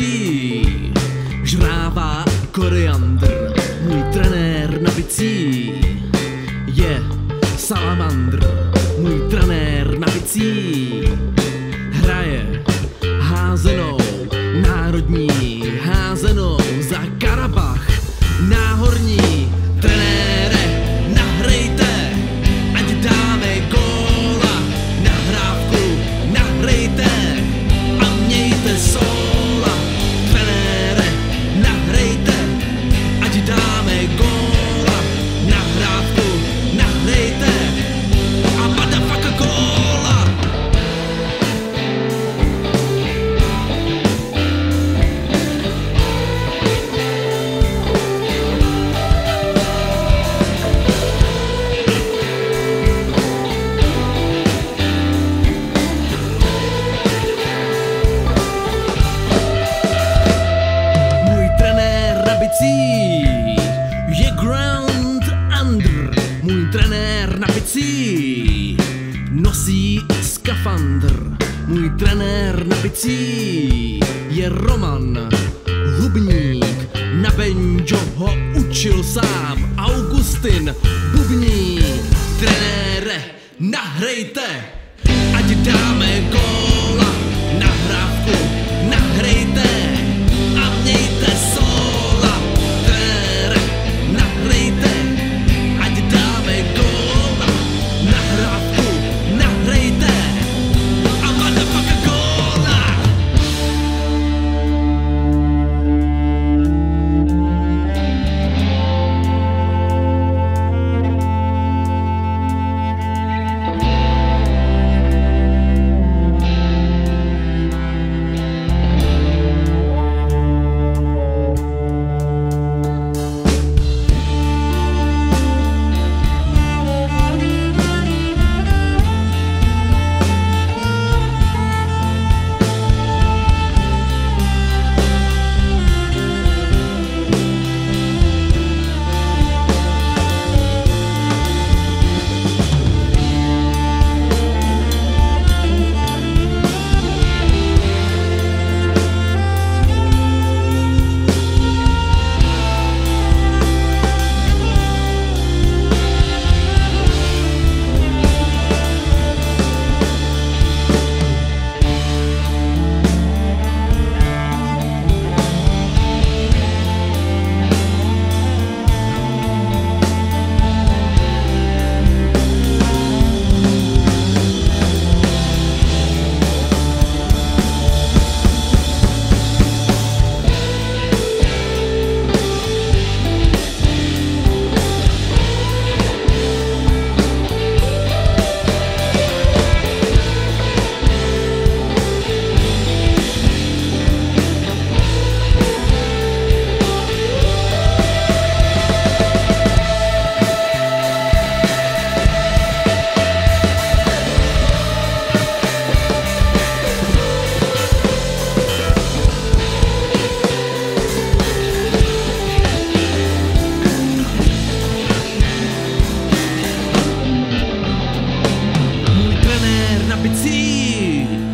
bicí, žrává koriandr. Můj trenér na bicí je salamandr. Můj trenér na bicí hraje házenou národní trenér na bicí nosí skafandr. Můj trenér na bicí je Roman Hubník. Na Benjo ho učil sám Augustin Bubník. Trenére, nahrejte, ať dáme gol.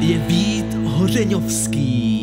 Je Vít Hořeňovský.